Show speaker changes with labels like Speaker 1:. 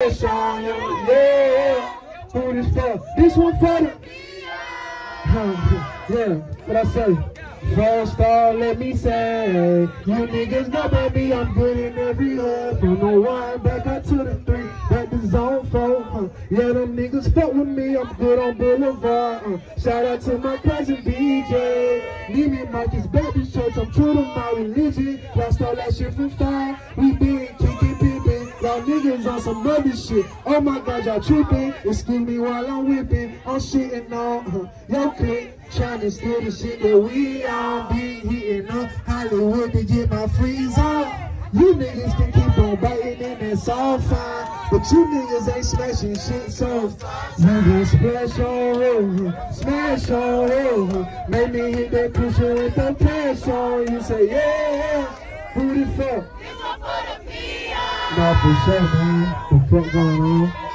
Speaker 1: Yeah. Who this for? This one for the. yeah, what I say? Four star, let me say. You niggas know, baby, I'm good in every hood. From the one back up to the three, back to zone four. Huh. Yeah, them niggas fuck with me, I'm good on Boulevard. Shout out to my cousin BJ. Need me Marcus Baptist Church, I'm true to my religion. Lost all that shit from fire. We been. Y'all niggas on some other shit. Oh my god, y'all tripping. Excuse me while I'm whipping. I'm shitting on uh, yo click. Trying to steal the shit that we all Be hitting up Hollywood to get my freeze on. You niggas can keep on biting and it's all fine. But you niggas ain't smashing shit, so you can splash on road, smash on road. Make me hit that cushion with the cash on. You say, yeah, who the fuck? Nah, for sure, man. The fuck going on?